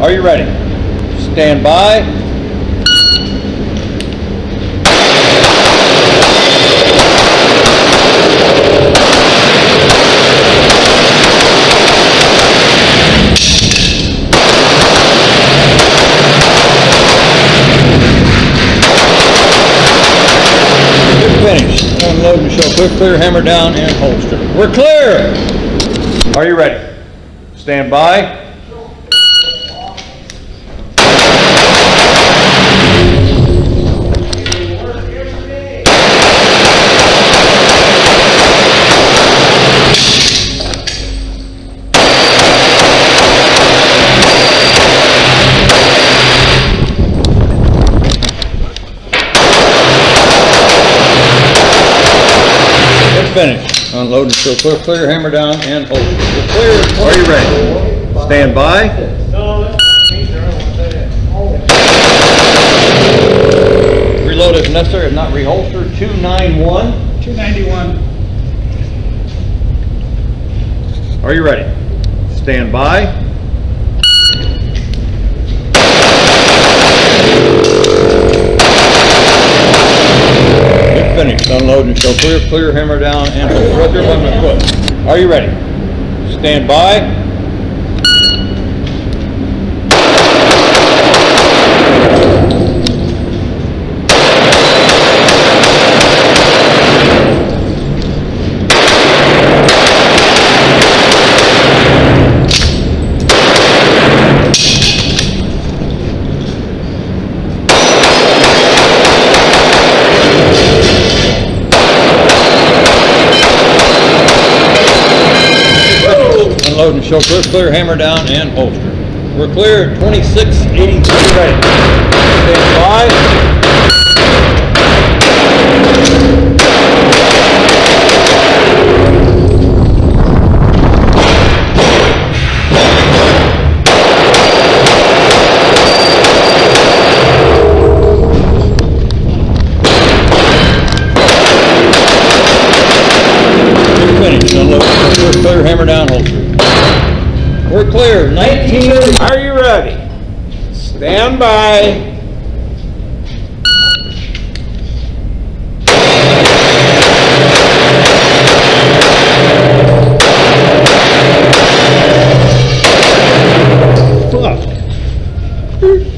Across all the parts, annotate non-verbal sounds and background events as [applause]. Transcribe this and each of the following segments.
Are you ready? Stand by. Good finish. Unload and show quick clear, hammer down and holster. We're clear. Are you ready? Stand by. Good finish. Unload and show quick clear, hammer down and holster. We're clear. Are you ready? Stand by. Reload if necessary, if not reholster. 291. 291. Are you ready? Stand by. Good finish. Unload and show clear, clear, hammer down, and by my foot. Are you ready? Stand by. Show clear, clear, hammer down, and holster. We're clear at 2683 ready. Stand by. Ready? Stand by. Fuck.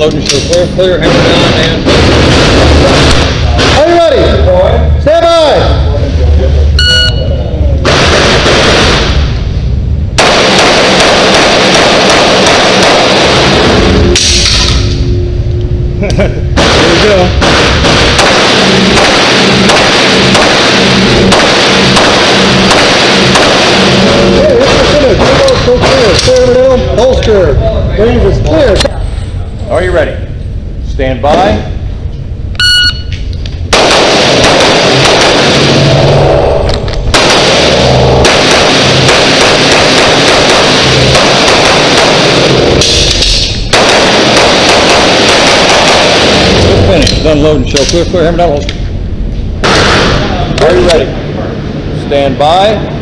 Have finished. Unload and show clear, clear, hammer down, and Are you ready? Stand by. Here we go. Hey, it's finished. So clear. Clear down, holster. Range is clear. Are you ready? Stand by. Finish. Unload and show clear, clear, hammer down. Are you ready? Stand by.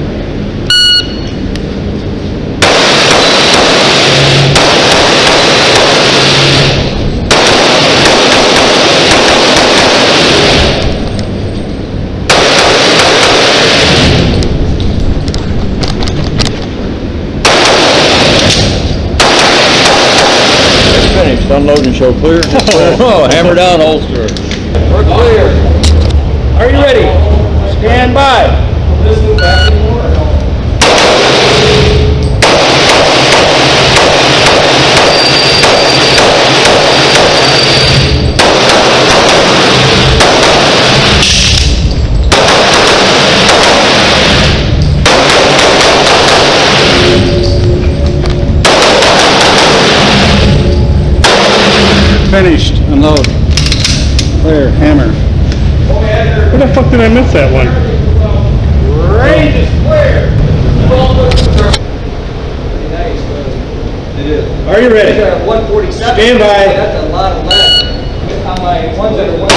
Finished. Unload and show clear. [laughs] Oh, hammer down, holster. We're clear. Unload. Clear, hammer. Where the fuck did I miss that one? Range is clear. It is. Are you ready? One forty-seven. Stand by. That's a lot of lead. On my ones that are one.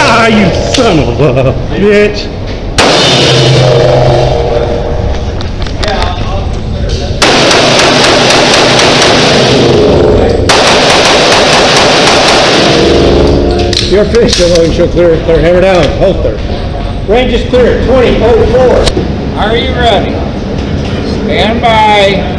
Ah, you son of a bitch. You're finished, unload show clear, clear, hammer down, holster. Range is clear, twenty oh four. Are you ready? Stand by.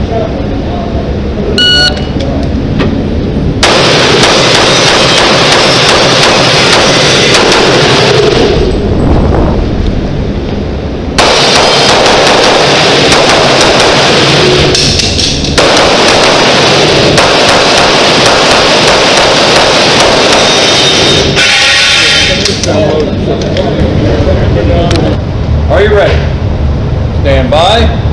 Are you ready? Stand by.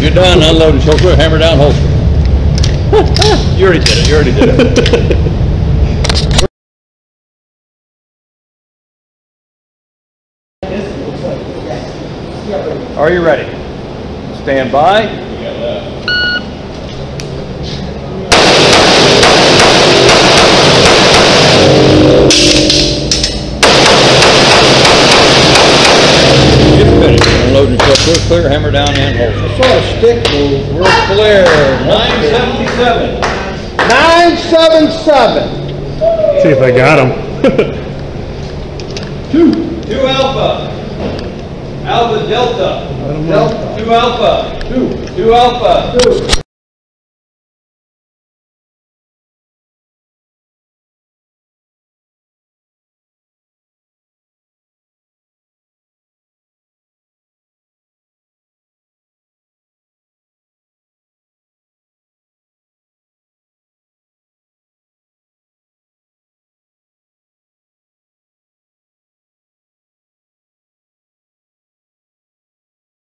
You're done, unload and show hammer down, holster. You already did it, you already did it. Are you ready? Stand by. Unload and show clear, clear, hammer down and holster. Saw a stick move, we're Clear, nine seventy-seven. nine seven seven. See if I got him. Two alpha. Alpha delta. Delta. Two alpha. Two. Two alpha. Two.